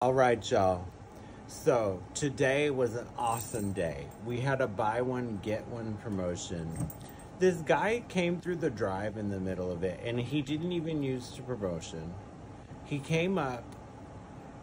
All right, y'all. So today was an awesome day. We had a buy one, get one promotion. This guy came through the drive in the middle of it and he didn't even use the promotion. He came up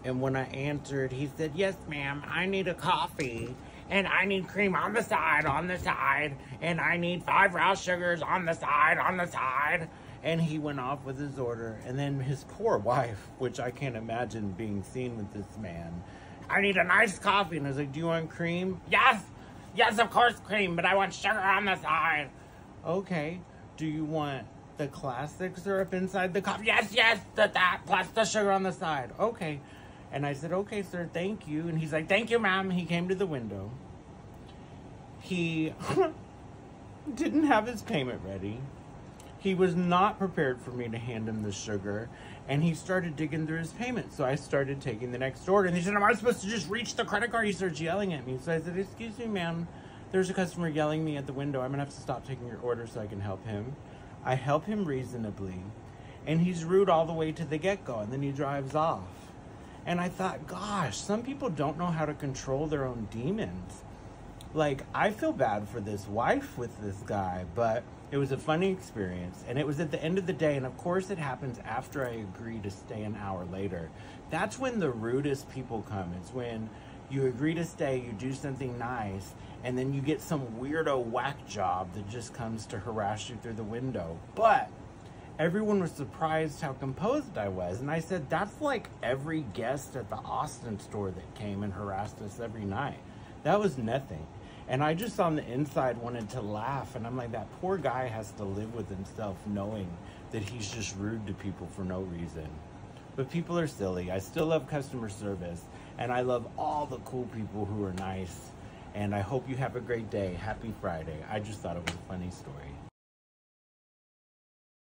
and when I answered, he said, Yes, ma'am, I need a coffee and I need cream on the side, on the side, and I need five raw sugars on the side, on the side and he went off with his order. And then his poor wife, which I can't imagine being seen with this man, I need a nice coffee. And I was like, Do you want cream? Yes, yes, of course, cream, but I want sugar on the side. Okay, do you want the classic syrup inside the coffee? Yes, yes, the, that plus the sugar on the side. Okay. And I said, Okay, sir, thank you. And he's like, Thank you, ma'am. He came to the window. He didn't have his payment ready. He was not prepared for me to hand him the sugar, and he started digging through his payment. So I started taking the next order, and he said, Am I supposed to just reach the credit card? He starts yelling at me. So I said, Excuse me, ma'am. There's a customer yelling at me at the window. I'm to have to stop taking your order so I can help him. I help him reasonably, and he's rude all the way to the get go, and then he drives off. And I thought, gosh, some people don't know how to control their own demons like I feel bad for this wife with this guy, but it was a funny experience and it was at the end of the day and of course it happens after I agree to stay an hour later. That's when the rudest people come. It's when you agree to stay, you do something nice, and then you get some weirdo whack job that just comes to harass you through the window. But everyone was surprised how composed I was. And I said, that's like every guest at the Austin store that came and harassed us every night. That was nothing. And I just on the inside wanted to laugh. And I'm like, that poor guy has to live with himself knowing that he's just rude to people for no reason. But people are silly. I still love customer service. And I love all the cool people who are nice. And I hope you have a great day. Happy Friday. I just thought it was a funny story.